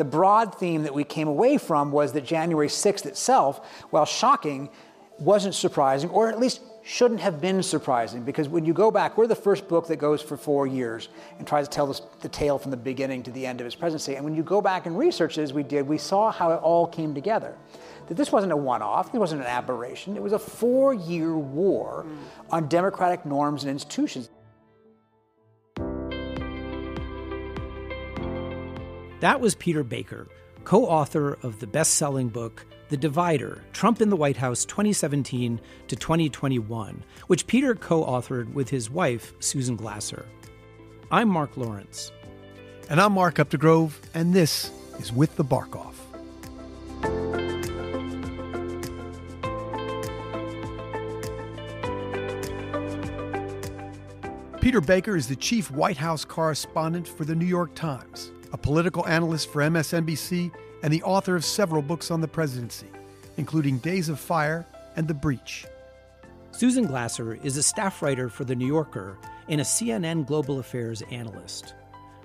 the broad theme that we came away from was that January 6th itself, while shocking, wasn't surprising, or at least shouldn't have been surprising because when you go back, we're the first book that goes for four years and tries to tell this, the tale from the beginning to the end of his presidency. And when you go back and research as we did, we saw how it all came together. That this wasn't a one off, it wasn't an aberration, it was a four year war mm. on democratic norms and institutions. That was Peter Baker, co author of the best selling book the Divider Trump in the White House 2017 to 2021, which Peter co authored with his wife, Susan Glasser. I'm Mark Lawrence. And I'm Mark Updegrove, and this is With the Bark Off. Peter Baker is the chief White House correspondent for the New York Times, a political analyst for MSNBC and the author of several books on the presidency, including Days of Fire and The Breach. Susan Glasser is a staff writer for The New Yorker and a CNN Global Affairs analyst.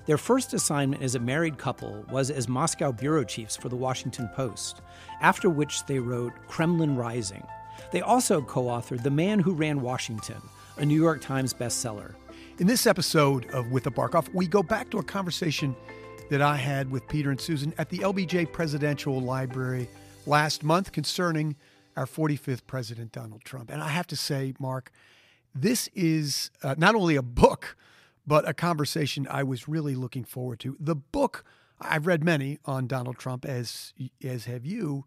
Their first assignment as a married couple was as Moscow bureau chiefs for The Washington Post, after which they wrote Kremlin Rising. They also co authored The Man Who Ran Washington, a New York Times bestseller. In this episode of With the Bark Off, we go back to a conversation that I had with Peter and Susan at the LBJ Presidential Library last month concerning our 45th President Donald Trump. And I have to say, Mark, this is uh, not only a book, but a conversation I was really looking forward to. The book, I've read many on Donald Trump, as, as have you,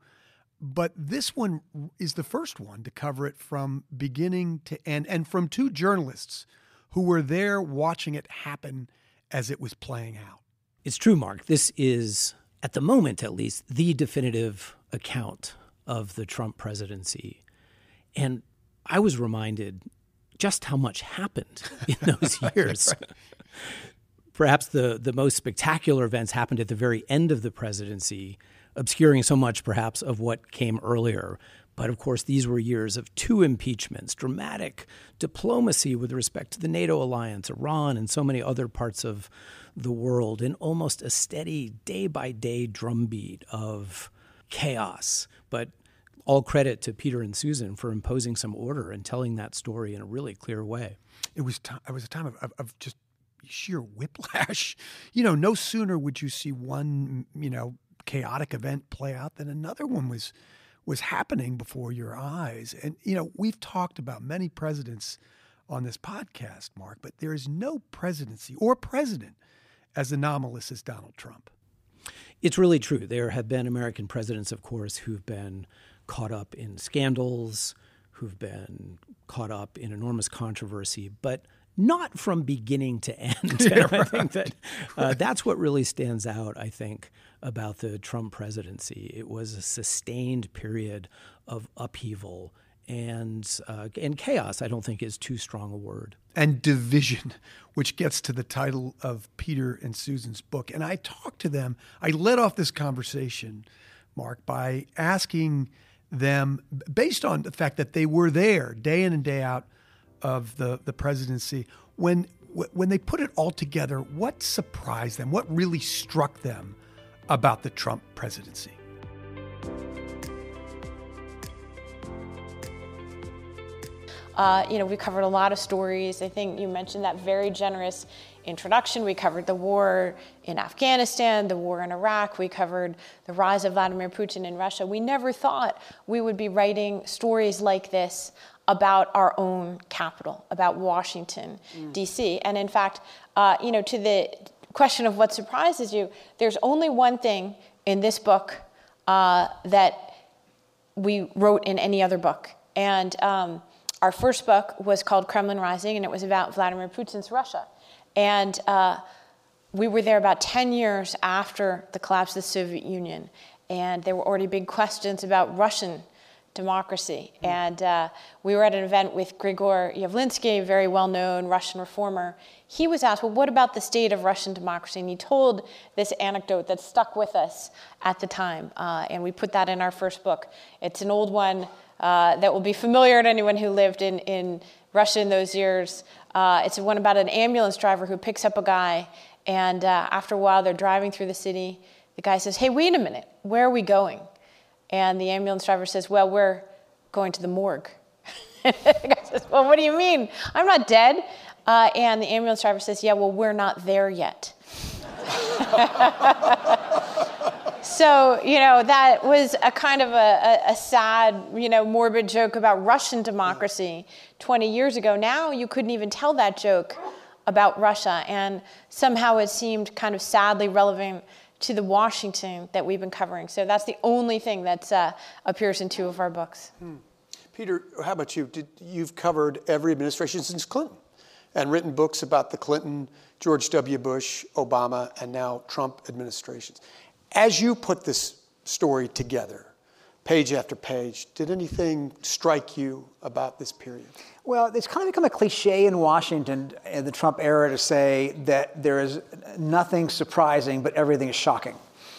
but this one is the first one to cover it from beginning to end and from two journalists who were there watching it happen as it was playing out. It's true, Mark. This is, at the moment at least, the definitive account of the Trump presidency. And I was reminded just how much happened in those years. right. Perhaps the, the most spectacular events happened at the very end of the presidency, obscuring so much, perhaps, of what came earlier. But of course, these were years of two impeachments, dramatic diplomacy with respect to the NATO alliance, Iran, and so many other parts of the world, and almost a steady day by day drumbeat of chaos. But all credit to Peter and Susan for imposing some order and telling that story in a really clear way. It was t- it was a time of, of, of just sheer whiplash. You know, no sooner would you see one you know chaotic event play out than another one was was happening before your eyes. And, you know, we've talked about many presidents on this podcast, Mark, but there is no presidency or president as anomalous as Donald Trump. It's really true. There have been American presidents, of course, who've been caught up in scandals, who've been caught up in enormous controversy, but not from beginning to end. Yeah, right. I think that uh, that's what really stands out, I think, about the Trump presidency. It was a sustained period of upheaval and uh, and chaos. I don't think is too strong a word. And division, which gets to the title of Peter and Susan's book. And I talked to them. I led off this conversation, Mark, by asking them, based on the fact that they were there day in and day out of the the presidency, when when they put it all together, what surprised them? What really struck them about the Trump presidency? Uh, you know, we covered a lot of stories. I think you mentioned that very generous introduction. We covered the war in Afghanistan, the war in Iraq. We covered the rise of Vladimir Putin in Russia. We never thought we would be writing stories like this about our own capital, about Washington, mm. D.C. And in fact, uh, you know, to the question of what surprises you, there's only one thing in this book uh, that we wrote in any other book. And um, our first book was called Kremlin Rising, and it was about Vladimir Putin's Russia. And uh, we were there about 10 years after the collapse of the Soviet Union, and there were already big questions about Russian democracy. Mm. And uh, we were at an event with Grigory Yavlinsky, a very well known Russian reformer. He was asked, Well, what about the state of Russian democracy? And he told this anecdote that stuck with us at the time. Uh, and we put that in our first book. It's an old one uh, that will be familiar to anyone who lived in, in Russia in those years. Uh, it's one about an ambulance driver who picks up a guy, and uh, after a while, they're driving through the city the guy says, Hey, wait a minute, where are we going? And the ambulance driver says, Well, we're going to the morgue. the guy says, Well, what do you mean? I'm not dead. Uh, and the ambulance driver says, Yeah, well, we're not there yet. so, you know, that was a kind of a, a, a, sad, you know, morbid joke about Russian democracy 20 years ago. Now you couldn't even tell that joke about Russia. And somehow it seemed kind of sadly relevant to the Washington that we've been covering. So that's the only thing that uh, appears in two of our books. Hmm. Peter, how about you? Did, you've covered every administration since Clinton and written books about the Clinton, George W. Bush, Obama, and now Trump administrations. As you put this story together, page after page, did anything strike you about this period? Well, it's kind of become a cliche in Washington in the Trump era to say that there is nothing surprising, but everything is shocking,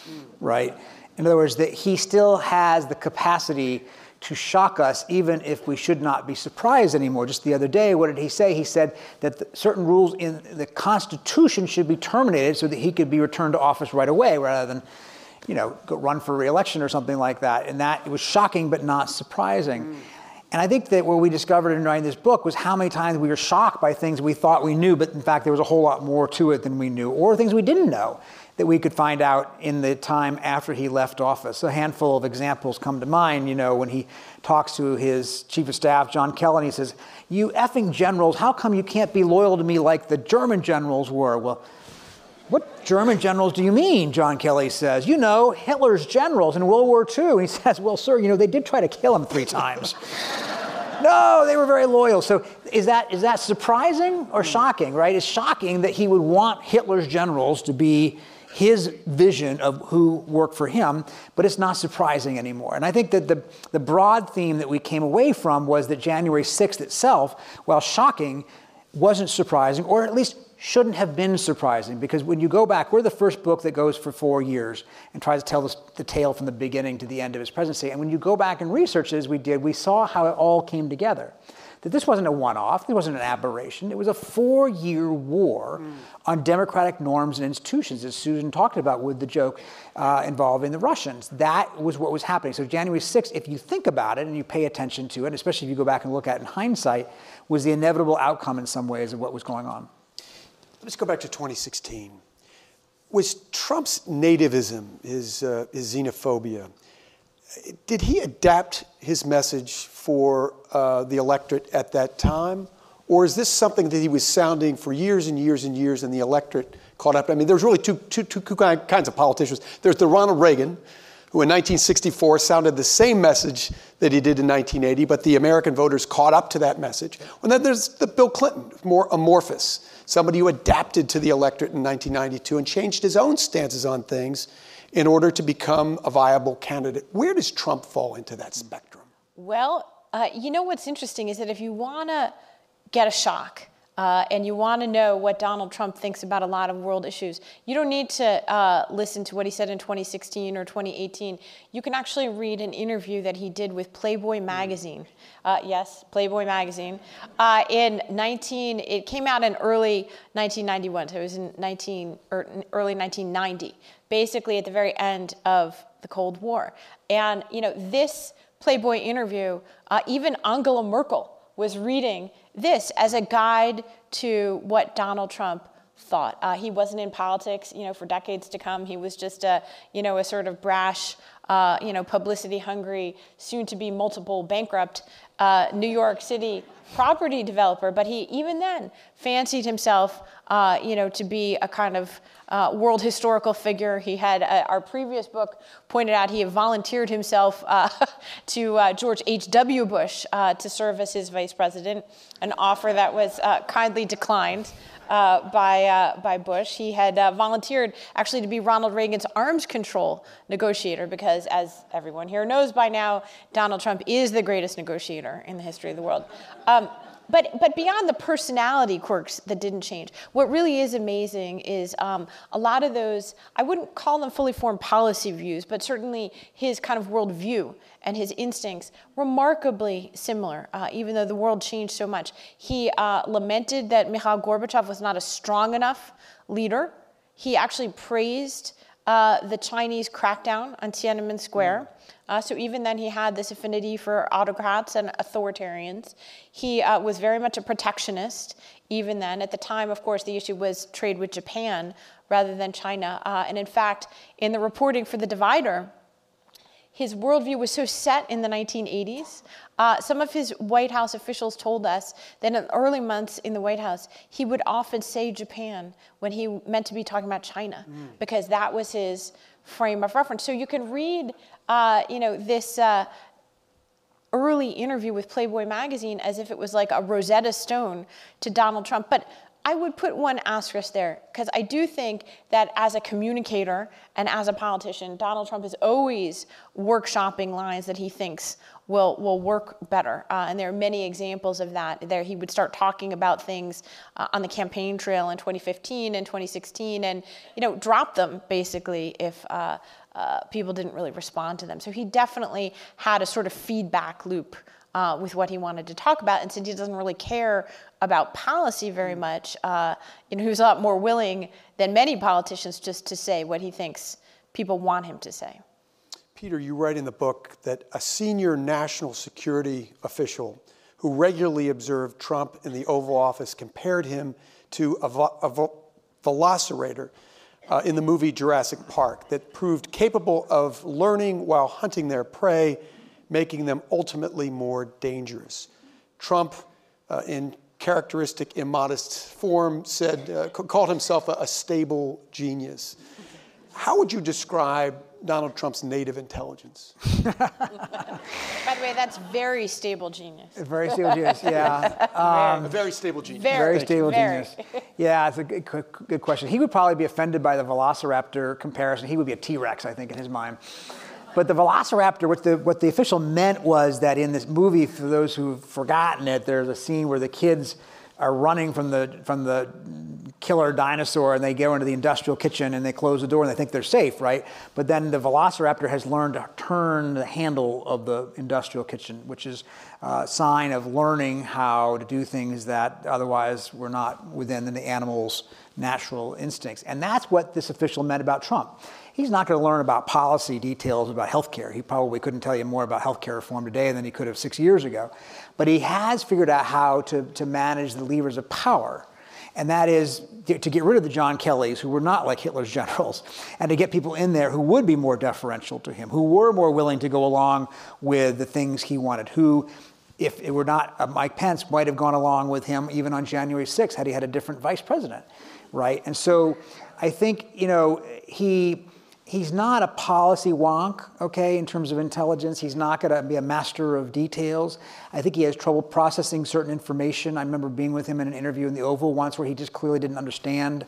mm. right? In other words, that he still has the capacity to shock us, even if we should not be surprised anymore. Just the other day, what did he say? He said that certain rules in the Constitution should be terminated so that he could be returned to office right away rather than, you know, go run for reelection or something like that. And that it was shocking but not surprising. Mm. And I think that what we discovered in writing this book was how many times we were shocked by things we thought we knew, but in fact there was a whole lot more to it than we knew, or things we didn't know that we could find out in the time after he left office. A handful of examples come to mind, you know, when he talks to his chief of staff, John Kelly, he says, You effing generals, how come you can't be loyal to me like the German generals were? Well, what German generals do you mean? John Kelly says. You know, Hitler's generals in World War II. And he says, Well, sir, you know, they did try to kill him three times. no, they were very loyal. So is that, is that surprising or shocking, right? It's shocking that he would want Hitler's generals to be his vision of who worked for him, but it's not surprising anymore. And I think that the, the broad theme that we came away from was that January 6th itself, while shocking, wasn't surprising, or at least shouldn't have been surprising because when you go back, we're the first book that goes for four years and tries to tell this, the tale from the beginning to the end of his presidency. And when you go back and research as we did, we saw how it all came together that this wasn't a one off, it wasn't an aberration. It was a four year war mm. on democratic norms and institutions, as Susan talked about with the joke uh, involving the Russians. That was what was happening. So, January 6th, if you think about it and you pay attention to it, especially if you go back and look at it in hindsight, was the inevitable outcome in some ways of what was going on. Let's go back to 2016. Was Trump's nativism, his, uh, his xenophobia, did he adapt his message for uh, the electorate at that time? Or is this something that he was sounding for years and years and years and the electorate caught up? I mean, there's really two, two, two kinds of politicians. There's the Ronald Reagan, who in 1964 sounded the same message that he did in 1980, but the American voters caught up to that message. And then there's the Bill Clinton, more amorphous, somebody who adapted to the electorate in 1992 and changed his own stances on things in order to become a viable candidate. Where does Trump fall into that spectrum? Well, uh, you know what's interesting is that if you want to get a shock, uh, and you want to know what Donald Trump thinks about a lot of world issues, you don't need to uh, listen to what he said in 2016 or 2018. You can actually read an interview that he did with Playboy magazine. Uh, yes, Playboy magazine. Uh, in 19, it came out in early 1991, so it was in 19 or early 1990, basically at the very end of the Cold War. And you know this Playboy interview, uh, even Angela Merkel was reading this as a guide to what Donald Trump thought. Uh, he wasn't in politics, you know, for decades to come. He was just a, you know, a sort of brash, uh, you know, publicity hungry, soon to be multiple bankrupt uh, New York City property developer. But he even then fancied himself, uh, you know, to be a kind of uh, world historical figure. He had uh, our previous book pointed out he had volunteered himself uh, to uh, George H.W. Bush uh, to serve as his vice president, an offer that was uh, kindly declined. by, by Bush. He had volunteered actually to be Ronald Reagan's arms control negotiator because, as everyone here knows by now, Donald Trump is the greatest negotiator in the history of the world. Um, but, but beyond the personality quirks that didn't change, what really is amazing is um, a lot of those, I wouldn't call them fully formed policy views, but certainly his kind of worldview and his instincts remarkably similar, uh, even though the world changed so much. He uh, lamented that Mikhail Gorbachev was not a strong enough leader. He actually praised uh, the Chinese crackdown on Tiananmen Square. Uh, so even then, he had this affinity for autocrats and authoritarians. He uh, was very much a protectionist. Even then, at the time, of course, the issue was trade with Japan rather than China. Uh, and in fact, in the reporting for the Divider, his worldview was so set in the 1980s. Uh, some of his White House officials told us that in early months in the White House, he would often say Japan when he meant to be talking about China, mm. because that was his frame of reference. So you can read, uh, you know, this. Uh, early interview with Playboy magazine as if it was like a Rosetta Stone to Donald Trump. But I would put one asterisk there because I do think that as a communicator and as a politician, Donald Trump is always workshopping lines that he thinks will will work better. Uh, and there are many examples of that. There, he would start talking about things uh, on the campaign trail in 2015 and 2016, and you know, drop them basically if. Uh, uh, people didn't really respond to them. So he definitely had a sort of feedback loop uh, with what he wanted to talk about. And since he doesn't really care about policy very mm. much, uh, you know, he was a lot more willing than many politicians just to say what he thinks people want him to say. Peter, you write in the book that a senior national security official who regularly observed Trump in the Oval Office compared him to a, vo- a vo- velociraptor uh, in the movie Jurassic Park that proved capable of learning while hunting their prey making them ultimately more dangerous. Trump, uh, in characteristic immodest form, said, uh, called himself a, a stable genius. How would you describe Donald Trump's native intelligence. By the way, that's very stable genius. Very stable genius, yeah. Um, a very stable genius. Very, very stable very. genius. Yeah, it's a good, good question. He would probably be offended by the Velociraptor comparison. He would be a T Rex, I think, in his mind. But the Velociraptor, what the, what the official meant was that in this movie, for those who've forgotten it, there's a scene where the kids are running from the, from the killer dinosaur and they go into the industrial kitchen and they close the door and they think they're safe, right? But then the velociraptor has learned to turn the handle of the industrial kitchen, which is a sign of learning how to do things that otherwise were not within the animal's natural instincts. And that's what this official meant about Trump. He's not going to learn about policy details about healthcare. He probably couldn't tell you more about healthcare reform today than he could have six years ago. But he has figured out how to, to manage the levers of power. And that is to get rid of the John Kellys, who were not like Hitler's generals, and to get people in there who would be more deferential to him, who were more willing to go along with the things he wanted, who, if it were not uh, Mike Pence, might have gone along with him even on January 6th had he had a different vice president, right? And so I think, you know, he he's not a policy wonk, okay, in terms of intelligence. He's not going to be a master of details. I think he has trouble processing certain information. I remember being with him in an interview in the Oval once where he just clearly didn't understand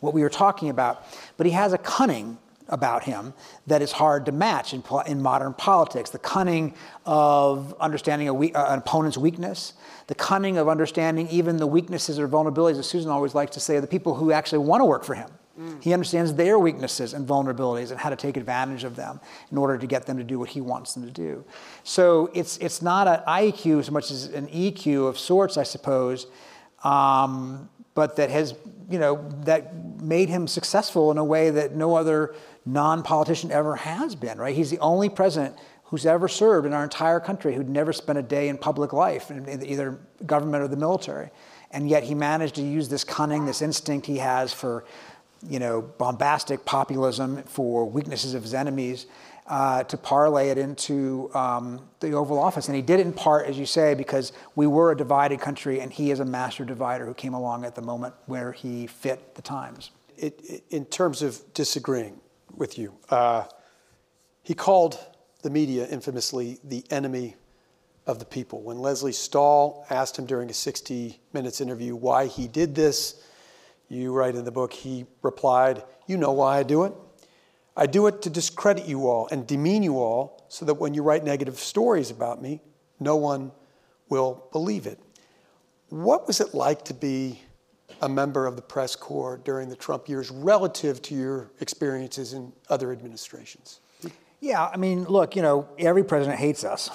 what we were talking about. But he has a cunning about him that is hard to match in, in modern politics. The cunning of understanding a we- uh, an opponent's weakness, the cunning of understanding even the weaknesses or vulnerabilities, as Susan always likes to say, of the people who actually want to work for him. He understands their weaknesses and vulnerabilities and how to take advantage of them in order to get them to do what he wants them to do. So it's, it's not an IQ as much as an EQ of sorts, I suppose, um, but that has, you know, that made him successful in a way that no other non-politician ever has been, right? He's the only president who's ever served in our entire country who'd never spent a day in public life, in either government or the military. And yet he managed to use this cunning, this instinct he has for you know, bombastic populism for weaknesses of his enemies uh, to parlay it into um, the Oval Office. And he did it in part, as you say, because we were a divided country and he is a master divider who came along at the moment where he fit the times. It, in terms of disagreeing with you, uh, he called the media infamously the enemy of the people. When Lesley Stahl asked him during a 60 Minutes interview why he did this, you write in the book, he replied, You know why I do it? I do it to discredit you all and demean you all so that when you write negative stories about me, no one will believe it. What was it like to be a member of the press corps during the Trump years relative to your experiences in other administrations? Yeah, I mean, look, you know, every president hates us.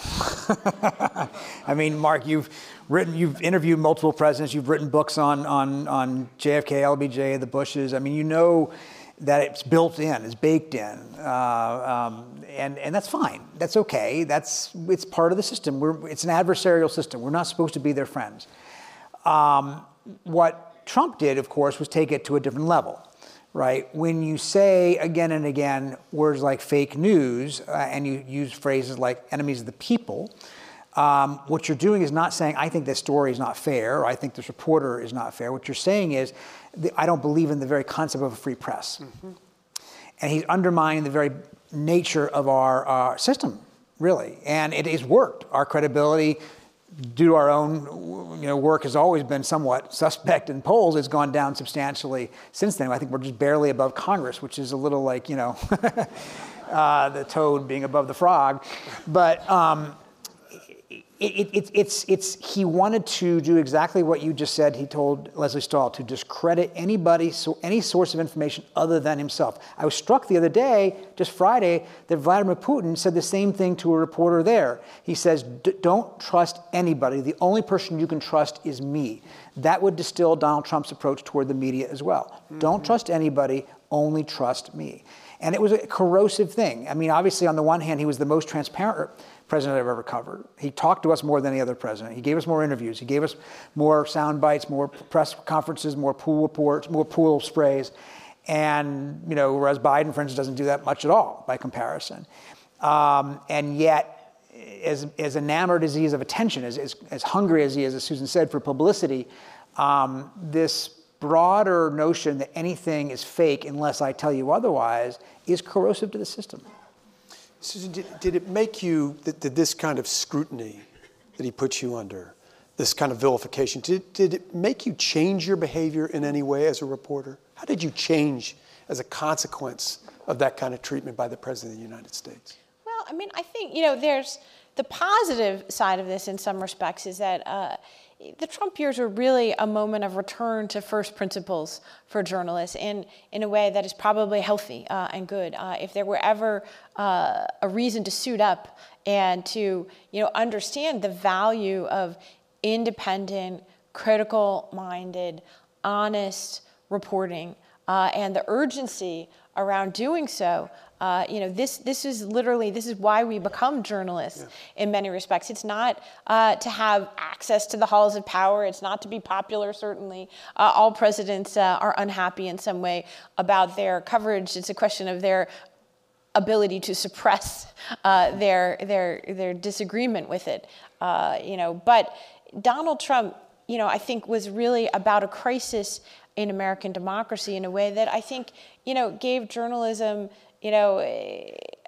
I mean, Mark, you've written, you've interviewed multiple presidents, you've written books on on on JFK, LBJ, the Bushes. I mean, you know, that it's built in, it's baked in, uh, um, and and that's fine. That's okay. That's it's part of the system. We're, it's an adversarial system. We're not supposed to be their friends. Um, what Trump did, of course, was take it to a different level, right? When you say again and again words like fake news, uh, and you use phrases like enemies of the people. Um, what you're doing is not saying, I think this story is not fair, or I think this reporter is not fair. What you're saying is, I don't believe in the very concept of a free press. Mm-hmm. And he's undermining the very nature of our uh, system, really. And it has worked. Our credibility, due to our own you know, work, has always been somewhat suspect in polls. It's gone down substantially since then. I think we're just barely above Congress, which is a little like, you know, uh, the toad being above the frog. But um, it, it, it's, it's, he wanted to do exactly what you just said. He told Lesley Stahl to discredit anybody, so any source of information other than himself. I was struck the other day, just Friday, that Vladimir Putin said the same thing to a reporter there. He says, "Don't trust anybody. The only person you can trust is me." That would distill Donald Trump's approach toward the media as well. Mm-hmm. Don't trust anybody. Only trust me. And it was a corrosive thing. I mean, obviously, on the one hand, he was the most transparent president I've ever covered. He talked to us more than any other president. He gave us more interviews. He gave us more sound bites, more press conferences, more pool reports, more pool sprays. And, you know, whereas Biden, for instance, doesn't do that much at all by comparison. Um, and yet, as, as enamored as he is of attention, as, as, as hungry as he is, as Susan said, for publicity, um, this broader notion that anything is fake unless I tell you otherwise is corrosive to the system. Susan, did, did it make you, did, did this kind of scrutiny that he puts you under, this kind of vilification, did, did it make you change your behavior in any way as a reporter? How did you change as a consequence of that kind of treatment by the President of the United States? Well, I mean, I think, you know, there's the positive side of this in some respects is that uh, the Trump years were really a moment of return to first principles for journalists in, in a way that is probably healthy uh, and good. Uh, if there were ever uh, a reason to suit up and to you know, understand the value of independent, critical minded, honest reporting uh, and the urgency around doing so, uh, you know, this this is literally this is why we become journalists yeah. in many respects. It's not uh, to have access to the halls of power. It's not to be popular. Certainly, uh, all presidents uh, are unhappy in some way about their coverage. It's a question of their ability to suppress uh, their their their disagreement with it. Uh, you know, but Donald Trump, you know, I think was really about a crisis in American democracy in a way that I think, you know, gave journalism you know,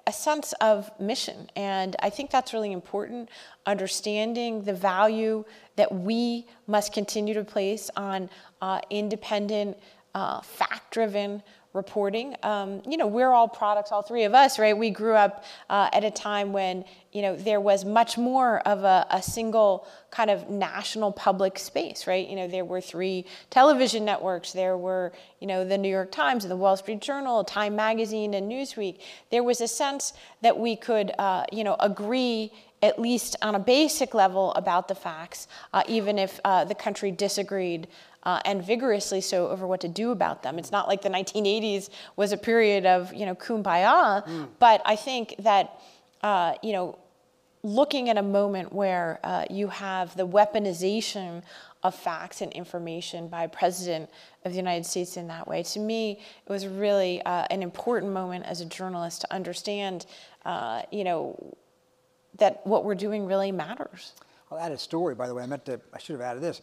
a sense of mission. And I think that's really important, understanding the value that we must continue to place on uh, independent, uh, fact driven reporting. Um, you know, we're all products, all three of us, right? We grew up uh, at a time when, you know, there was much more of a, a, single kind of national public space, right? You know, there were three television networks. There were, you know, the New York Times and the Wall Street Journal, Time Magazine and Newsweek. There was a sense that we could, uh, you know, agree at least on a basic level about the facts, uh, even if uh, the country disagreed uh, and vigorously so over what to do about them. It's not like the 1980s was a period of you know kumbaya, mm. but I think that uh, you know looking at a moment where uh, you have the weaponization of facts and information by a president of the United States in that way. To me, it was really uh, an important moment as a journalist to understand, uh, you know, that what we're doing really matters. I'll add a story, by the way. I meant to, I should have added this.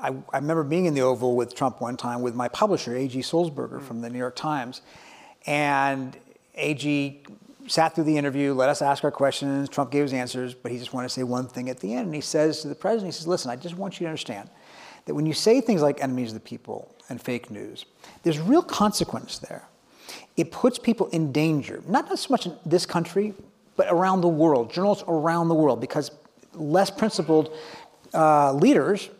I, I, remember being in the Oval with Trump one time with my publisher, A.G. Sulzberger mm. from the New York Times. And A.G. sat through the interview, let us ask our questions. Trump gave his answers, but he just wanted to say one thing at the end. And he says to the president, he says, listen, I just want you to understand that when you say things like enemies of the people and fake news, there's real consequence there. It puts people in danger, not so much in this country, but around the world, journalists around the world, because less principled uh, leaders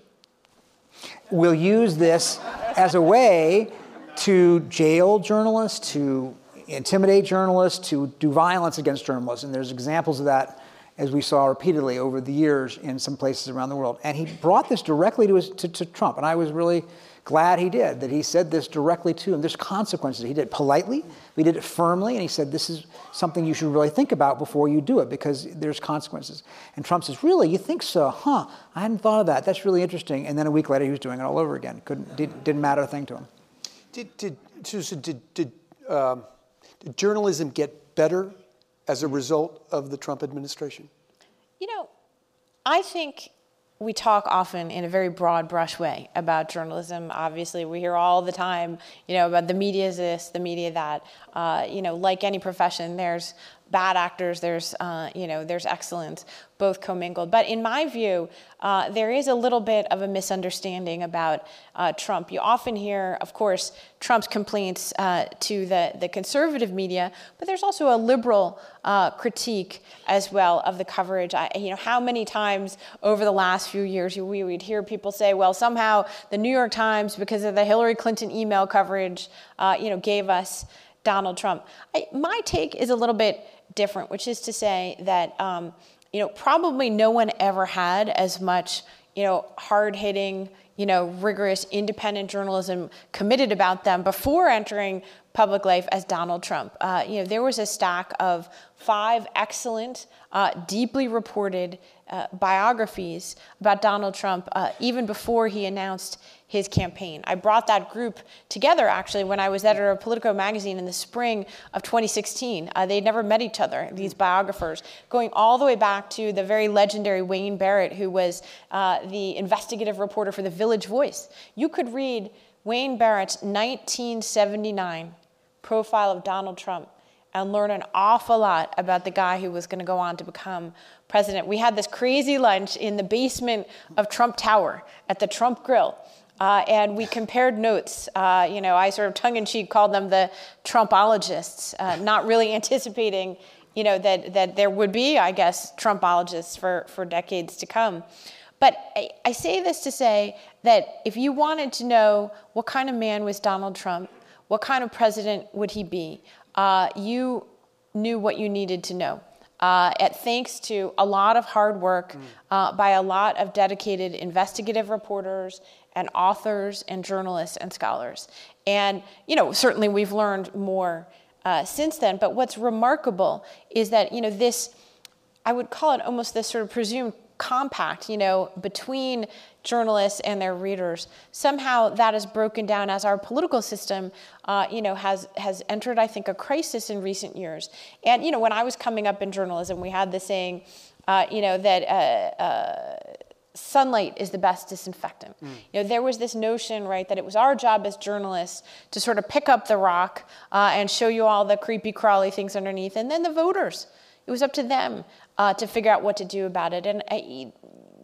will use this as a way to jail journalists, to intimidate journalists, to do violence against journalists. And there's examples of that, as we saw repeatedly over the years in some places around the world. And he brought this directly to, his, to, to Trump. And I was really glad he did, that he said this directly to him. There's consequences. He did it politely, we did it firmly, and he said, This is something you should really think about before you do it because there's consequences. And Trump says, Really? You think so? Huh? I hadn't thought of that. That's really interesting. And then a week later, he was doing it all over again. Couldn't, did, didn't matter a thing to him. Did, did, Susan, did, did, um, did journalism get better as a result of the Trump administration? You know, I think we talk often in a very broad brush way about journalism. Obviously, we hear all the time, you know, about the media is this, the media that. Uh, you know, like any profession, there's bad actors, there's, uh, you know, there's excellence, both commingled. But in my view, uh, there is a little bit of a misunderstanding about uh, Trump. You often hear, of course, Trump's complaints uh, to the, the conservative media, but there's also a liberal uh, critique as well of the coverage. I, you know, how many times over the last few years we would hear people say, well, somehow the New York Times, because of the Hillary Clinton email coverage, uh, you know, gave us Donald Trump. I, my take is a little bit different, which is to say that um, you know probably no one ever had as much you know hard hitting you know rigorous independent journalism committed about them before entering public life as Donald Trump. Uh, you know there was a stack of five excellent, uh, deeply reported uh, biographies about Donald Trump uh, even before he announced his campaign. I brought that group together actually when I was editor of Politico magazine in the spring of 2016. Uh, they'd never met each other, these biographers, going all the way back to the very legendary Wayne Barrett, who was uh, the investigative reporter for the Village Voice. You could read Wayne Barrett's 1979 profile of Donald Trump and learn an awful lot about the guy who was going to go on to become president. We had this crazy lunch in the basement of Trump Tower at the Trump Grill. Uh, and we compared notes. Uh, you know, I sort of tongue-in-cheek called them the Trumpologists, uh, not really anticipating, you know, that that there would be, I guess, Trumpologists for for decades to come. But I, I say this to say that if you wanted to know what kind of man was Donald Trump, what kind of president would he be, uh, you knew what you needed to know. Uh, at, thanks to a lot of hard work mm. uh, by a lot of dedicated investigative reporters and authors and journalists and scholars. And, you know, certainly we've learned more uh, since then. But what's remarkable is that, you know, this, I would call it almost this sort of presumed compact, you know, between journalists and their readers. Somehow that is broken down as our political system, uh, you know, has has entered, I think, a crisis in recent years. And you know, when I was coming up in journalism, we had the saying, uh, you know, that. Uh, uh sunlight is the best disinfectant. Mm. You know, there was this notion, right, that it was our job as journalists to sort of pick up the rock uh, and show you all the creepy, crawly things underneath, and then the voters. It was up to them uh, to figure out what to do about it. And I,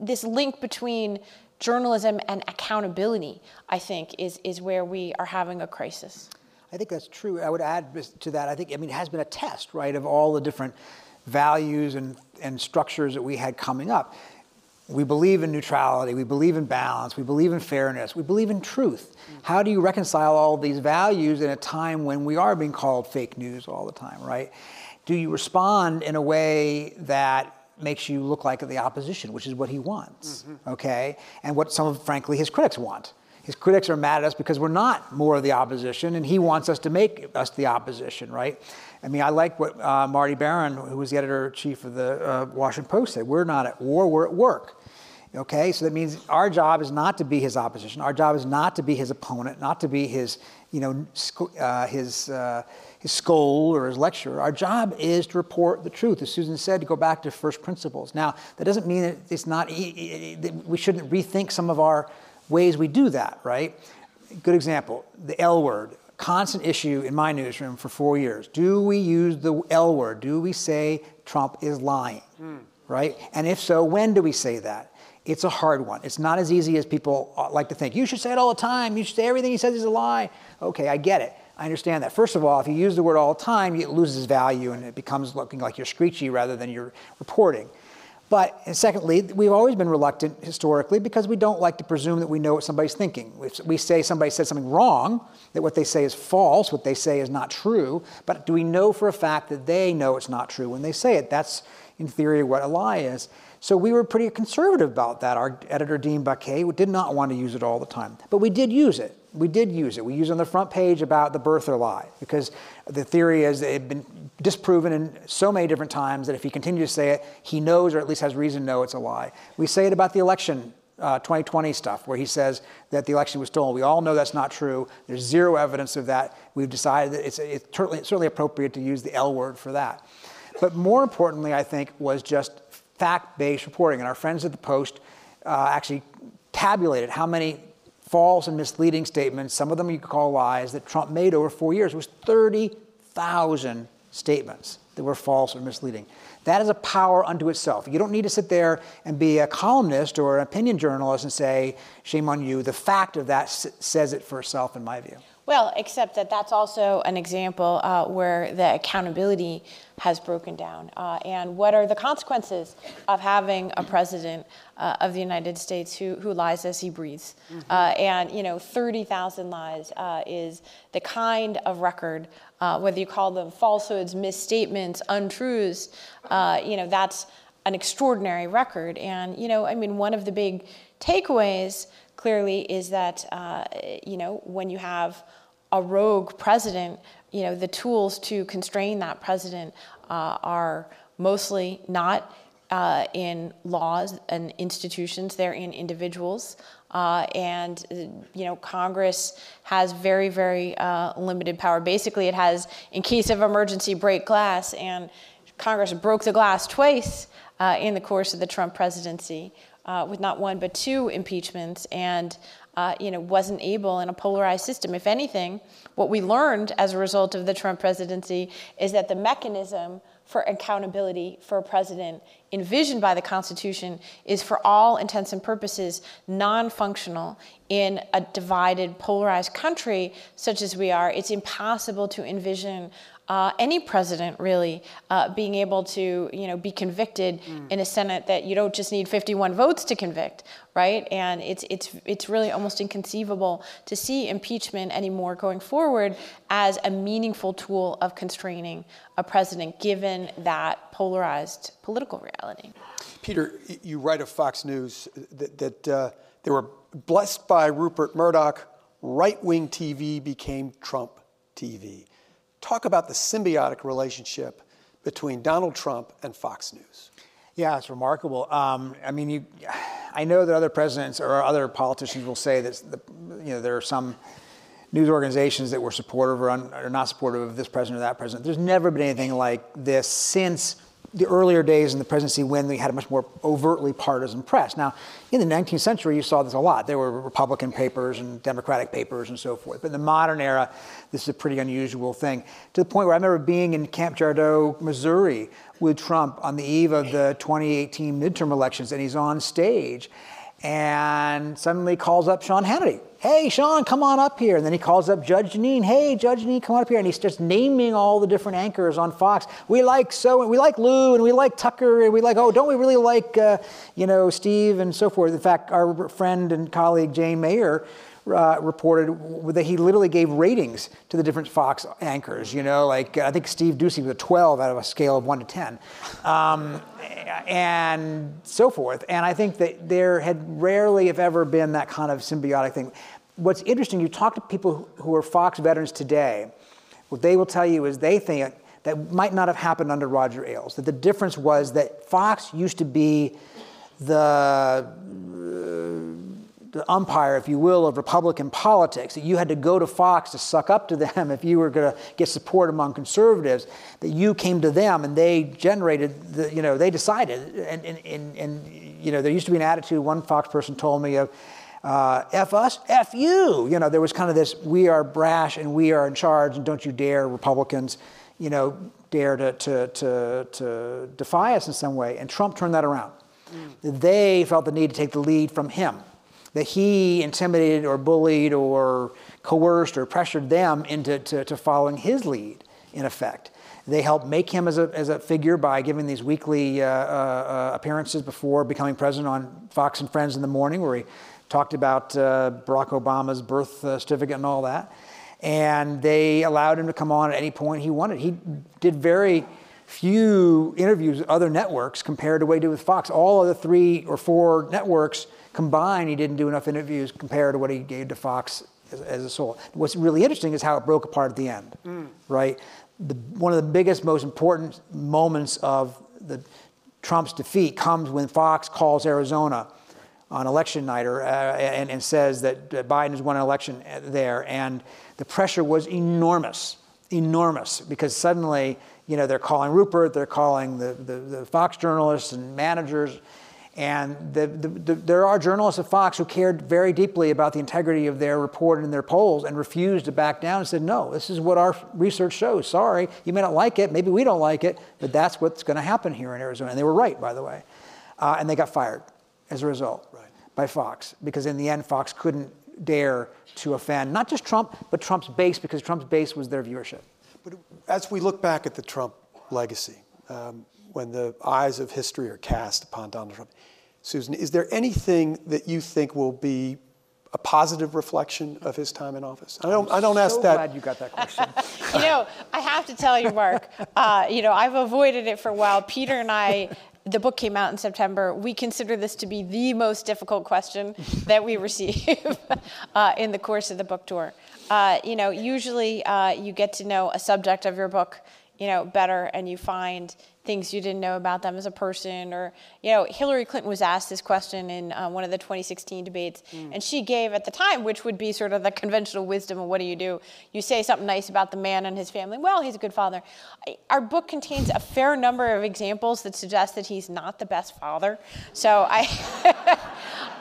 this link between journalism and accountability, I think, is is where we are having a crisis. I think that's true. I would add to that. I think I mean it has been a test, right, of all the different values and, and structures that we had coming up we believe in neutrality, we believe in balance, we believe in fairness, we believe in truth. How do you reconcile all these values in a time when we are being called fake news all the time, right? Do you respond in a way that makes you look like the opposition, which is what he wants, mm-hmm. okay? And what some of, frankly, his critics want. His critics are mad at us because we're not more of the opposition, and he wants us to make us the opposition, right? I mean, I like what uh, Marty Baron, who was the editor chief of the uh, Washington Post, said. We're not at war, we're at work. Okay, so that means our job is not to be his opposition. Our job is not to be his opponent, not to be his, you know, uh, his, uh, his scold or his lecturer. Our job is to report the truth, as Susan said, to go back to first principles. Now, that doesn't mean that it's not, we shouldn't rethink some of our ways we do that, right? Good example, the L word constant issue in my newsroom for four years. Do we use the L word? Do we say Trump is lying? Mm. Right? And if so, when do we say that? It's a hard one. It's not as easy as people uh, like to think. You should say it all the time. You should say everything he says is a lie. Okay, I get it. I understand that. First of all, if you use the word all the time, it loses value and it becomes looking like you're screechy rather than you're reporting. But secondly, we've always been reluctant historically because we don't like to presume that we know what somebody's thinking. If we say somebody said something wrong, that what they say is false, what they say is not true, but do we know for a fact that they know it's not true when they say it? That's, in theory, what a lie is. So we were pretty conservative about that. Our editor, Dean Baquet, did not want to use it all the time. But we did use it. We did use it. We used it on the front page about the birther lie because the theory is it had been disproven in so many different times that if he continues to say it, he knows or at least has reason to know it's a lie. We say it about the election uh, 2020 stuff, where he says that the election was stolen. We all know that's not true. There's zero evidence of that. We've decided that it's, it's certainly, certainly appropriate to use the L word for that. But more importantly, I think, was just fact based reporting. And our friends at the Post uh, actually tabulated how many false and misleading statements, some of them you could call lies, that Trump made over four years. It was 30,000 statements that were false or misleading. That is a power unto itself. You don't need to sit there and be a columnist or an opinion journalist and say, shame on you. The fact of that says it for itself, in my view. Well, except that that's also an example uh, where the accountability has broken down. Uh, and what are the consequences of having a president uh, of the United States who, who lies as he breathes? Mm-hmm. Uh, and, you know, 30,000 lies uh, is the kind of record, uh, whether you call them falsehoods, misstatements, untruths, you know, that's an extraordinary record. And, you know, I mean, one of the big takeaways clearly is that uh, you know when you have a rogue president, you know the tools to constrain that president uh, are mostly not uh, in laws and institutions; they're in individuals. Uh, and you know Congress has very very uh, limited power. Basically, it has, in case of emergency, break glass, and Congress broke the glass twice uh, in the course of the Trump presidency uh, with not one but two impeachments and uh, you know, wasn't able in a polarized system. If anything, what we learned as a result of the Trump presidency is that the mechanism for accountability for a president envisioned by the Constitution is, for all intents and purposes, non functional in a divided, polarized country such as we are. It's impossible to envision uh, any president really uh, being able to you know be convicted mm. in a Senate that you don't just need 51 votes to convict, right? And it's it's it's really almost inconceivable to see impeachment anymore going forward as a meaningful tool of constraining a president, given that polarized political reality. Peter, you write of Fox News that, that uh, they were blessed by Rupert Murdoch. Right wing TV became Trump TV talk about the symbiotic relationship between Donald Trump and Fox News. Yeah, it's remarkable. Um, I mean, you, I know that other presidents or other politicians will say that the, you know there are some news organizations that were supportive or, un, or not supportive of this president or that president. There's never been anything like this since the earlier days in the presidency when we had a much more overtly partisan press. Now, in the 19th century, you saw this a lot. There were Republican papers and Democratic papers and so forth. But in the modern era, this is a pretty unusual thing. To the point where I remember being in Cape Girardeau, Missouri, with Trump on the eve of the 2018 midterm elections, and he's on stage and suddenly calls up Sean Hannity. Hey, Sean, come on up here. And then he calls up Judge Jeanine. Hey, Judge Jeanine, come on up here. And he starts naming all the different anchors on Fox. We like so, and we like Lou, and we like Tucker, and we like, oh, don't we really like, uh, you know, Steve, and so forth. In fact, our friend and colleague Jane Mayer uh, reported that he literally gave ratings to the different Fox anchors. You know, like I think Steve Doocy was a 12 out of a scale of one to 10, um, and so forth. And I think that there had rarely, if ever, been that kind of symbiotic thing. What's interesting, you talk to people who are Fox veterans today. What they will tell you is they think that might not have happened under Roger Ailes. That the difference was that Fox used to be the the umpire, if you will, of Republican politics, that you had to go to Fox to suck up to them if you were going to get support among conservatives, that you came to them and they generated, the, you know, they decided. And, and, and, and, you know, there used to be an attitude, one Fox person told me of, uh, F us, F you. You know, there was kind of this, we are brash and we are in charge and don't you dare, Republicans, you know, dare to, to, to, to defy us in some way. And Trump turned that around. Mm. They felt the need to take the lead from him that he intimidated or bullied or coerced or pressured them into to, to following his lead, in effect. They helped make him as a, as a figure by giving these weekly uh, uh, appearances before becoming president on Fox and Friends in the morning, where he talked about uh, Barack Obama's birth uh, certificate and all that. And they allowed him to come on at any point he wanted. He did very few interviews with other networks compared to what he did with Fox. All of the three or four networks combined, he didn't do enough interviews compared to what he gave to Fox as, as a sole. What's really interesting is how it broke apart at the end, mm. right? The, one of the biggest, most important moments of the Trump's defeat comes when Fox calls Arizona on election night or, uh, and, and, says that Biden has won an election there. And the pressure was enormous, enormous, because suddenly, you know, they're calling Rupert, they're calling the, the, the Fox journalists and managers. And the, the, there are journalists at Fox who cared very deeply about the integrity of their report and their polls and refused to back down and said, no, this is what our research shows. Sorry, you may not like it, maybe we don't like it, but that's what's going to happen here in Arizona. And they were right, by the way. Uh, and they got fired as a result right. by Fox because in the end, Fox couldn't dare to offend not just Trump, but Trump's base because Trump's base was their viewership. But as we look back at the Trump legacy, um, when the eyes of history are cast upon Donald Trump, Susan, is there anything that you think will be a positive reflection of his time in office? I don't. I'm I don't so ask that. Glad you got that question. you know, I have to tell you, Mark. Uh, you know, I've avoided it for a while. Peter and I the book came out in September. We consider this to be the most difficult question that we receive uh, in the course of the book tour. Uh, you know, usually uh, you get to know a subject of your book, you know, better, and you find things you didn't know about them as a person or you know hillary clinton was asked this question in uh, one of the 2016 debates mm. and she gave at the time which would be sort of the conventional wisdom of what do you do? You say something nice about the man and his family. Well he's a good father. Our book contains a fair number of examples that suggest that he's not the best father. So i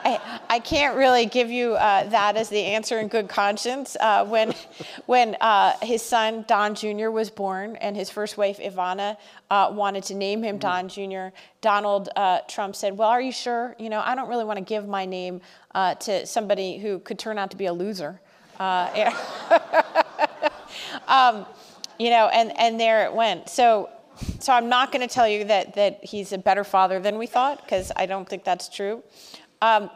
I, I can't really give you uh, that as the answer in good conscience. Uh, when when uh, his son Don Jr. was born and his first wife Ivana uh, wanted to name him Don Jr., Donald uh, Trump said, "Well, are you sure? You know, I don't really want to give my name uh, to somebody who could turn out to be a loser." um, you know, and and there it went. So so I'm not going to tell you that that he's a better father than we thought because I don't think that's true. Um,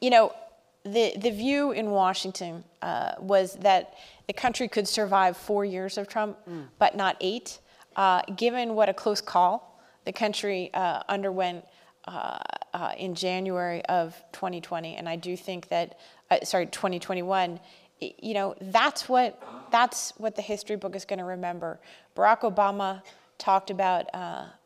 you know, the, the view in Washington uh, was that the country could survive four years of Trump, mm. but not eight. Uh, given what a close call the country uh, underwent uh, uh, in January of 2020, and I do think that, uh, sorry, 2021, you know, that's what, that's what the history book is going to remember. Barack Obama talked about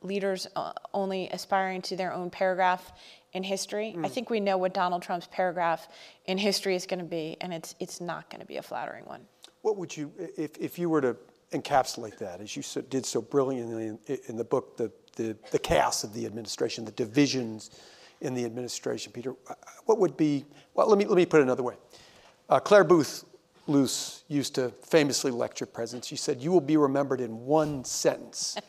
leaders only aspiring to their own paragraph in history. Mm. I think we know what Donald Trump's paragraph in history is going to be, and it's it's not going to be a flattering one. What would you, if, if you were to encapsulate that, as you so, did so brilliantly in, in, the book, the, the, the chaos of the administration, the divisions in the administration, Peter, uh, what would be, well, let me, let me put it another way. Uh, Clare Boothe Luce used to famously lecture presidents. She said, You will be remembered in one sentence.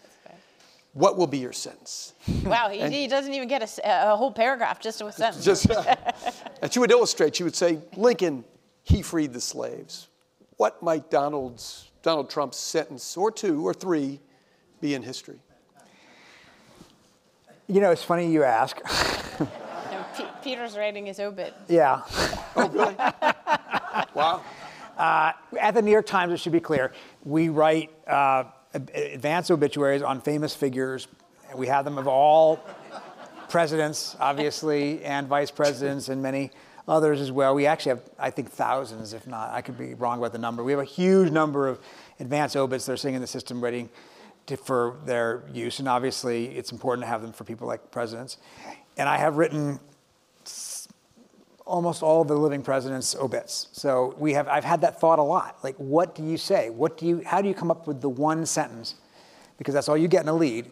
What will be your sentence? Wow, he, he doesn't even get a, a, whole paragraph, just a sentence. Just, uh, and she would illustrate, she would say, Lincoln, he freed the slaves. What might Donald's, Donald Trump's sentence, or two or three, be in history? You know, it's funny you ask. no, P- Peter's writing his obit. Yeah. oh, really? wow. Uh, at the New York Times, it should be clear, we write uh, advance obituaries on famous figures. We have them of all presidents, obviously, and vice presidents, and many others as well. We actually have, I think, thousands, if not, I could be wrong about the number. We have a huge number of advance obits that are sitting in the system ready to, for their use, and obviously, it's important to have them for people like presidents. And I have written almost all the living presidents' obits. So we have, I've had that thought a lot. Like, what do you say? What do you, how do you come up with the one sentence? Because that's all you get in a lead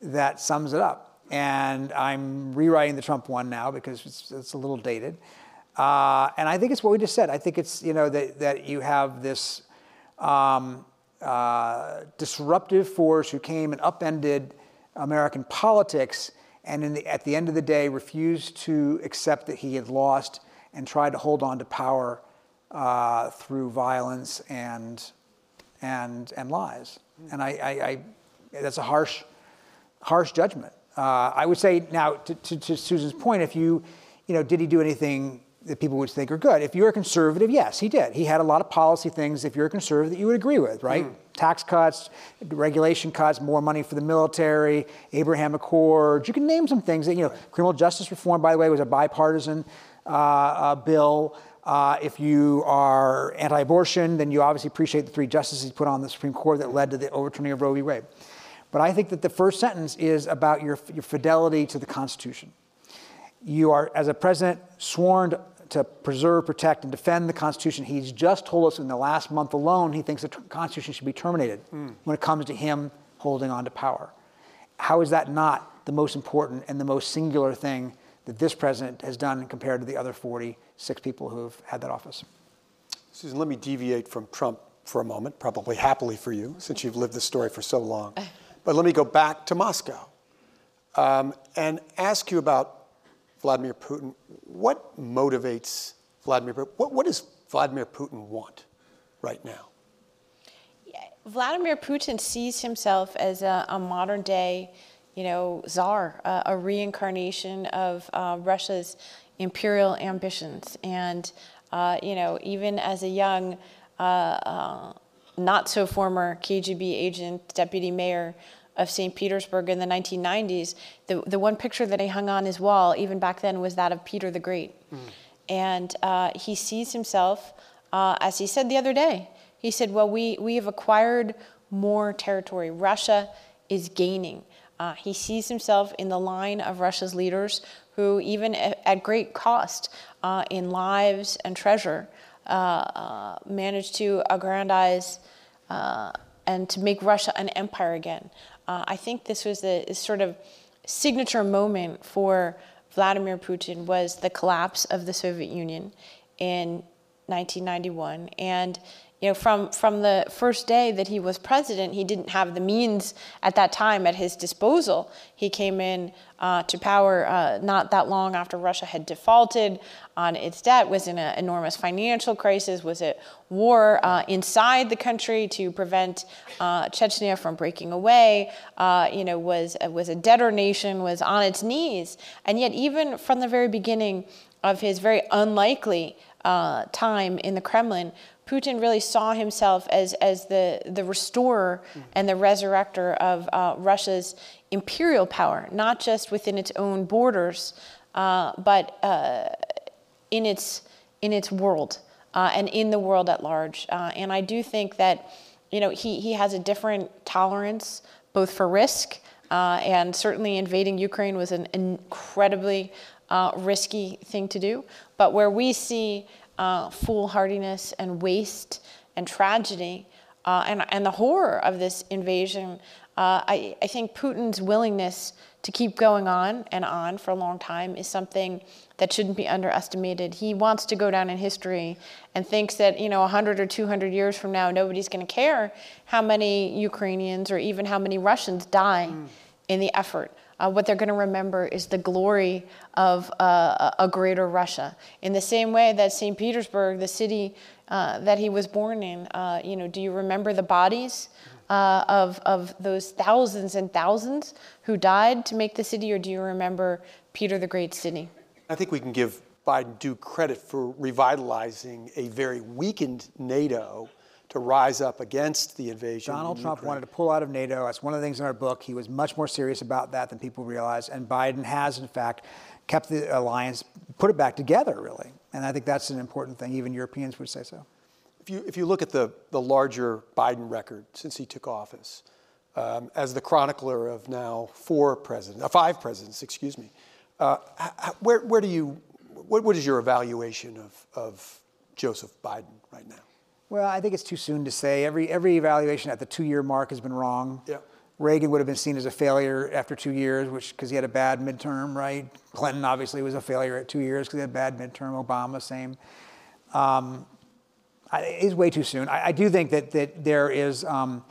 that sums it up. And I'm rewriting the Trump one now because it's, it's a little dated. Uh, and I think it's what we just said. I think it's, you know, that, that you have this um, uh, disruptive force who came and upended American politics and the, at the end of the day refused to accept that he had lost and tried to hold on to power uh, through violence and, and, and lies. And I, I, I that's a harsh, harsh judgment. Uh, I would say now, to, to, to, Susan's point, if you, you know, did he do anything that people would think are good. If you're a conservative, yes, he did. He had a lot of policy things, if you're a conservative, that you would agree with, right? Mm. Tax cuts, regulation cuts, more money for the military, Abraham Accords. You can name some things that, you know, criminal justice reform, by the way, was a bipartisan uh, uh, bill. Uh, if you are anti abortion, then you obviously appreciate the three justices put on the Supreme Court that led to the overturning of Roe v. Wade. But I think that the first sentence is about your, your fidelity to the Constitution. You are, as a president, sworn to preserve, protect, and defend the Constitution. He's just told us in the last month alone he thinks the Constitution should be terminated mm. when it comes to him holding on to power. How is that not the most important and the most singular thing that this president has done compared to the other 46 people who have had that office? Susan, let me deviate from Trump for a moment, probably happily for you, since you've lived this story for so long. But let me go back to Moscow um, and ask you about Vladimir Putin. What motivates Vladimir Putin? What, what does Vladimir Putin want right now? Vladimir Putin sees himself as a, a modern day, you know, czar, uh, a reincarnation of uh, Russia's imperial ambitions. And, uh, you know, even as a young, uh, uh, not so former KGB agent, deputy mayor, of St. Petersburg in the 1990s, the, the one picture that he hung on his wall, even back then, was that of Peter the Great. Mm. And uh, he sees himself, uh, as he said the other day, he said, Well, we, we have acquired more territory. Russia is gaining. Uh, he sees himself in the line of Russia's leaders who, even at, great cost uh, in lives and treasure, uh, uh, managed to aggrandize and to make Russia an empire again. Uh, I think this was the sort of signature moment for Vladimir Putin was the collapse of the Soviet Union in 1991 and you know, from, from the first day that he was president, he didn't have the means at that time at his disposal. He came in uh, to power uh, not that long after Russia had defaulted on its debt, was in an enormous financial crisis, was at war uh, inside the country to prevent uh, Chechnya from breaking away, uh, you know, was, was a debtor nation, was on its knees. And yet, even from the very beginning of his very unlikely uh, time in the Kremlin, Putin really saw himself as, as the, the restorer and the resurrector of uh, Russia's imperial power, not just within its own borders, uh, but uh, in, its, in its world uh, and in the world at large. Uh, and I do think that you know, he, he has a different tolerance both for risk uh, and certainly invading Ukraine was an incredibly risky thing to do. But where we see uh, foolhardiness and waste and tragedy uh, and, and the horror of this invasion, uh, I, I think Putin's willingness to keep going on and on for a long time is something that shouldn't be underestimated. He wants to go down in history and thinks that, you know, 100 or 200 years from now, nobody's going to care how many Ukrainians or even how many Russians die mm. in the effort uh, what they're going to remember is the glory of uh, a greater Russia. In the same way that St. Petersburg, the city uh, that he was born in, uh, you know, do you remember the bodies uh, of, of those thousands and thousands who died to make the city, or do you remember Peter the Great city? I think we can give Biden due credit for revitalizing a very weakened NATO to rise up against the invasion. Donald Trump wanted to pull out of NATO. That's one of the things in our book. He was much more serious about that than people realize. And Biden has, in fact, kept the alliance, put it back together, really. And I think that's an important thing. Even Europeans would say so. If you, if you look at the, the larger Biden record since he took office, um, as the chronicler of now four presidents, uh, five presidents, excuse me, uh, where, where do you, what, what is your evaluation of, of Joseph Biden right now? Well, I think it's too soon to say. Every every evaluation at the two-year mark has been wrong. Yeah. Reagan would have been seen as a failure after two years, which because he had a bad midterm, right? Clinton obviously was a failure at two years because he had a bad midterm. Obama, same. Um, it is way too soon. I, I, do think that that there is um,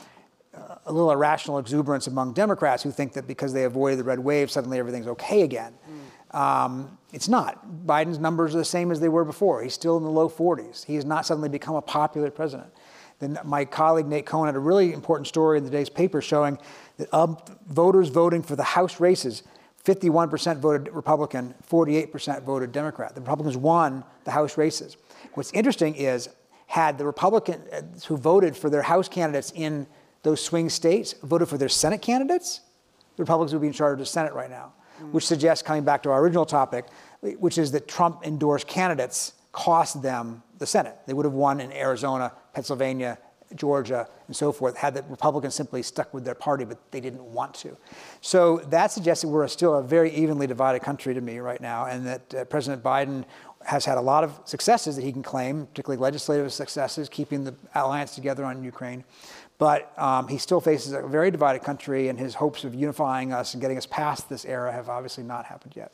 a little irrational exuberance among Democrats who think that because they avoided the red wave, suddenly everything's okay again. Mm. Um, it's not. Biden's numbers are the same as they were before. He's still in the low 40s. He has not suddenly become a popular president. Then my colleague Nate Cohn had a really important story in today's paper showing that of voters voting for the House races, 51% voted Republican, 48% voted Democrat. The Republicans won the House races. What's interesting is, had the Republicans who voted for their House candidates in those swing states voted for their Senate candidates, the Republicans would be in charge of the Senate right now. Which suggests, coming back to our original topic, which is that Trump endorsed candidates cost them the Senate. They would have won in Arizona, Pennsylvania, Georgia, and so forth, had the Republicans simply stuck with their party, but they didn't want to. So that suggests that we're still a very evenly divided country to me right now, and that uh, President Biden has had a lot of successes that he can claim, particularly legislative successes, keeping the alliance together on Ukraine. But um, he still faces a very divided country, and his hopes of unifying us and getting us past this era have obviously not happened yet.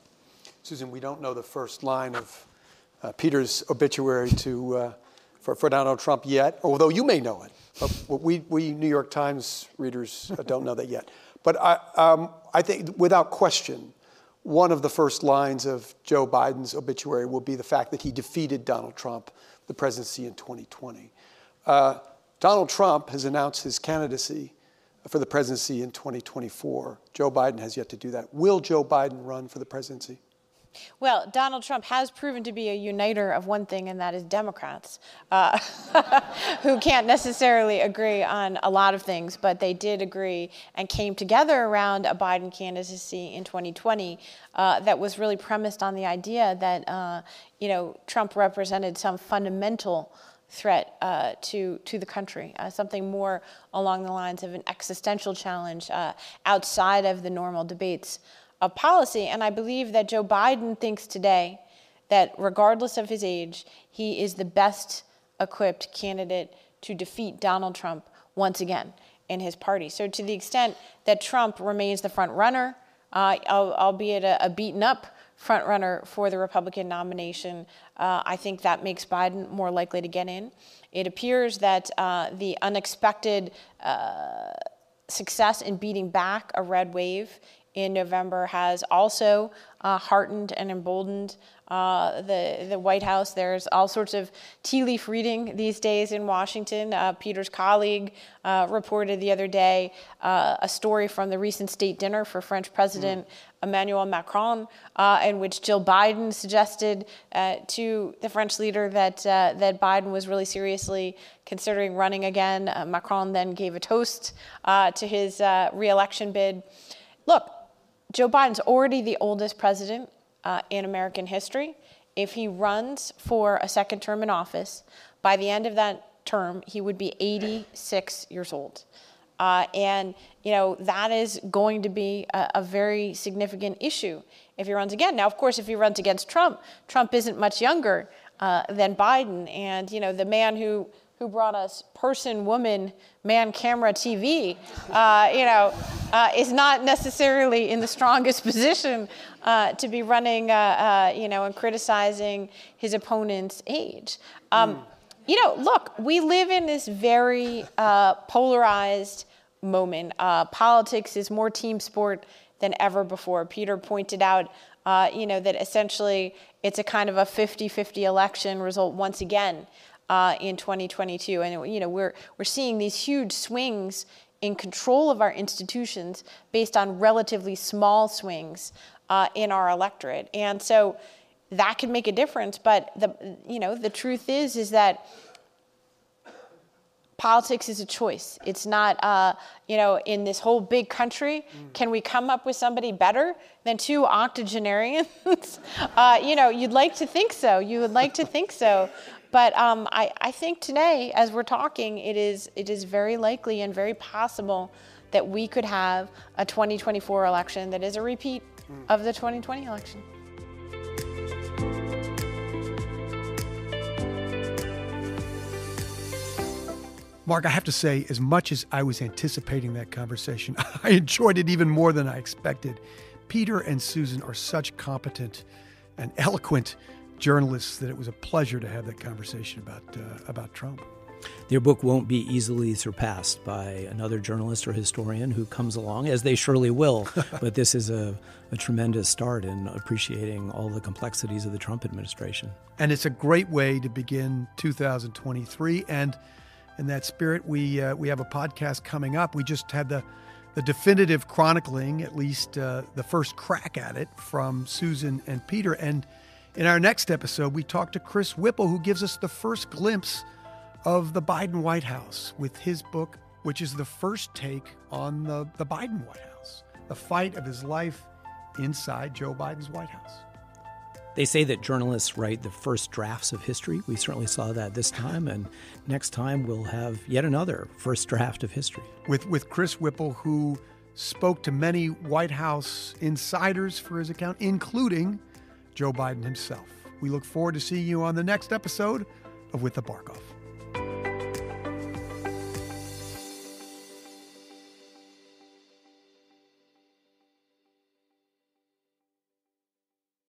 Susan, we don't know the first line of uh, Peter's obituary to, uh, for, for, Donald Trump yet, although you may know it. But we, we New York Times readers uh, don't know that yet. But I, um, I think, without question, one of the first lines of Joe Biden's obituary will be the fact that he defeated Donald Trump, the presidency in 2020. Uh, Donald Trump has announced his candidacy for the presidency in 2024. Joe Biden has yet to do that. Will Joe Biden run for the presidency? Well, Donald Trump has proven to be a uniter of one thing, and that is Democrats, uh, who can't necessarily agree on a lot of things, but they did agree and came together around a Biden candidacy in 2020 uh, that was really premised on the idea that, uh, you know, Trump represented some fundamental threat uh, to to the country, uh, something more along the lines of an existential challenge uh, outside of the normal debates of policy. And I believe that Joe Biden thinks today that regardless of his age, he is the best equipped candidate to defeat Donald Trump once again in his party. So, to the extent that Trump remains the front runner, uh, albeit a, a, beaten up front runner for the Republican nomination, uh, I think that makes Biden more likely to get in. It appears that uh, the unexpected uh, success in beating back a red wave in November has also uh, heartened and emboldened uh, the, the White House. There's all sorts of tea leaf reading these days in Washington. Uh, Peter's colleague uh, reported the other day uh, a story from the recent state dinner for French President mm. Emmanuel Macron, uh, in which Jill Biden suggested uh, to the French leader that, uh, that Biden was really seriously considering running again. Uh, Macron then gave a toast to his reelection bid. Look, Joe Biden's already the oldest president uh, in American history. If he runs for a second term in office, by the end of that term, he would be 86 years old. Uh, and you know that is going to be a, a, very significant issue if he runs again. Now, of course, if he runs against Trump, Trump isn't much younger uh, than Biden, and you know the man who who brought us person, woman, man, camera, TV, uh, you know, uh, is not necessarily in the strongest position uh, to be running, uh, you know, and criticizing his opponent's age. Um, mm. You know, look, we live in this very uh, polarized moment. politics is more team sport than ever before. Peter pointed out, you know, that essentially it's a kind of a 50-50 election result once again uh, in 2022. And you know, we're, we're seeing these huge swings in control of our institutions based on relatively small swings uh, in our electorate. And so that can make a difference. But the, you know, the truth is, is that politics is a choice. It's not, uh, you know, in this whole big country, mm. can we come up with somebody better than two octogenarians? uh, you know, you'd like to think so. You would like to think so. But um, I, I think today, as we're talking, it is, it is very likely and very possible that we could have a 2024 election that is a repeat mm. of the 2020 election. Mark, I have to say, as much as I was anticipating that conversation, I enjoyed it even more than I expected. Peter and Susan are such competent and eloquent journalists that it was a pleasure to have that conversation about uh, about Trump. Their book won't be easily surpassed by another journalist or historian who comes along, as they surely will. but this is a, a tremendous start in appreciating all the complexities of the Trump administration. And it's a great way to begin 2023. And in that spirit, we uh, we have a podcast coming up. We just had the the definitive chronicling, at least uh, the first crack at it, from Susan and Peter. And in our next episode, we talk to Chris Whipple, who gives us the first glimpse of the Biden White House with his book, which is the first take on the, the Biden White House, the fight of his life inside Joe Biden's White House. They say that journalists write the first drafts of history. We certainly saw that this time, and next time we'll have yet another first draft of history. With, with Chris Whipple, who spoke to many White House insiders for his account, including Joe Biden himself. We look forward to seeing you on the next episode of With the Bark Off.